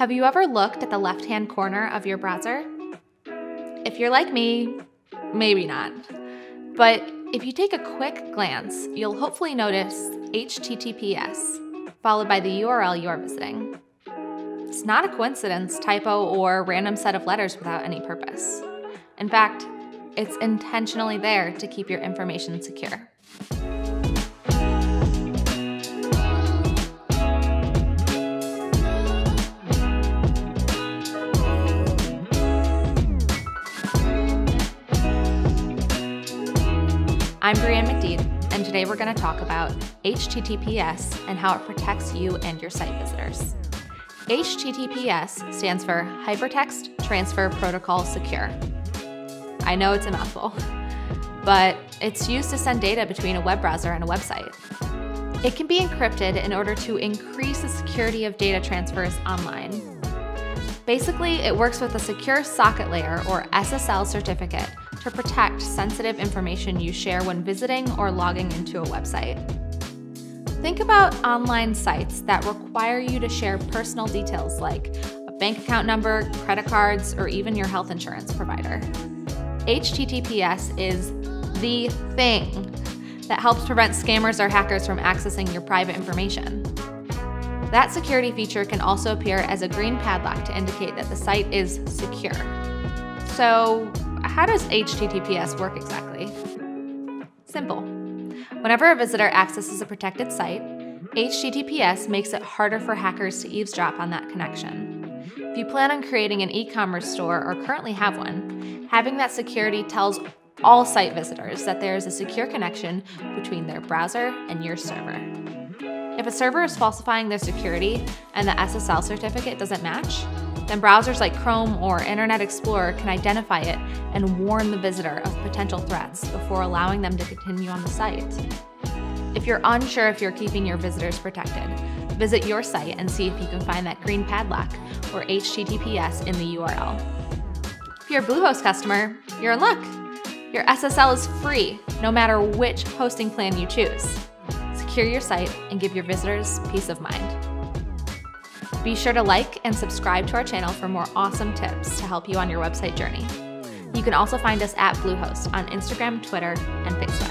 Have you ever looked at the left hand corner of your browser? If you're like me, maybe not. But if you take a quick glance, you'll hopefully notice HTTPS, followed by the URL you're visiting. It's not a coincidence, typo, or random set of letters without any purpose. In fact, it's intentionally there to keep your information secure. I'm Brianne McDeed, and today we're going to talk about HTTPS and how it protects you and your site visitors. HTTPS stands for Hypertext Transfer Protocol Secure. I know it's a mouthful, but it's used to send data between a web browser and a website. It can be encrypted in order to increase the security of data transfers online. Basically, it works with a secure socket layer or SSL certificate to protect sensitive information you share when visiting or logging into a website. Think about online sites that require you to share personal details like a bank account number, credit cards, or even your health insurance provider. HTTPS is the thing that helps prevent scammers or hackers from accessing your private information. That security feature can also appear as a green padlock to indicate that the site is secure. So, how does HTTPS work exactly? Simple. Whenever a visitor accesses a protected site, HTTPS makes it harder for hackers to eavesdrop on that connection. If you plan on creating an e commerce store or currently have one, having that security tells all site visitors that there is a secure connection between their browser and your server. If a server is falsifying their security and the SSL certificate doesn't match, then browsers like Chrome or Internet Explorer can identify it and warn the visitor of potential threats before allowing them to continue on the site. If you're unsure if you're keeping your visitors protected, visit your site and see if you can find that green padlock or HTTPS in the URL. If you're a Bluehost customer, you're in luck. Your SSL is free, no matter which hosting plan you choose. Secure your site and give your visitors peace of mind. Be sure to like and subscribe to our channel for more awesome tips to help you on your website journey. You can also find us at Bluehost on Instagram, Twitter, and Facebook.